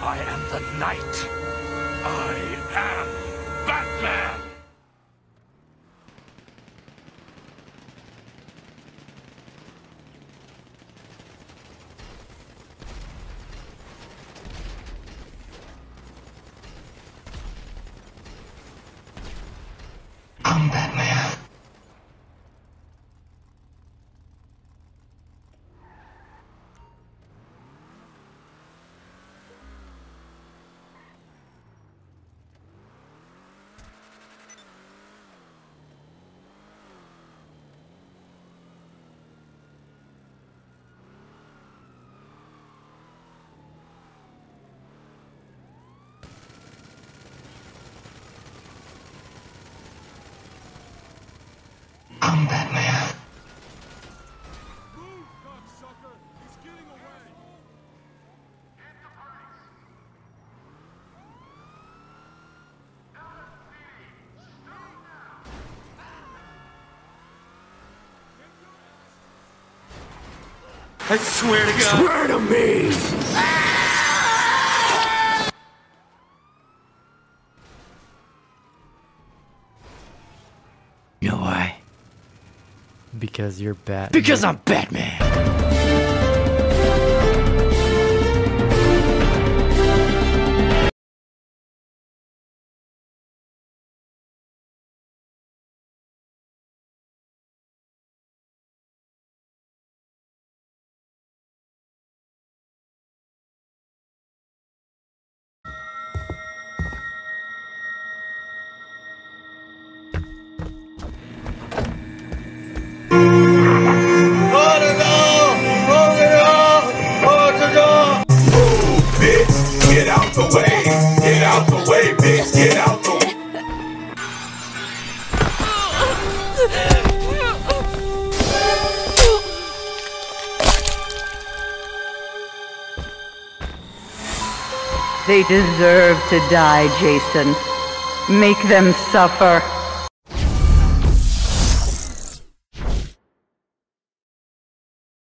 I am the Knight. I am Batman! I swear to God. Swear to me! You know why? Because you're Batman. Because I'm Batman. Get out the. They deserve to die, Jason. Make them suffer.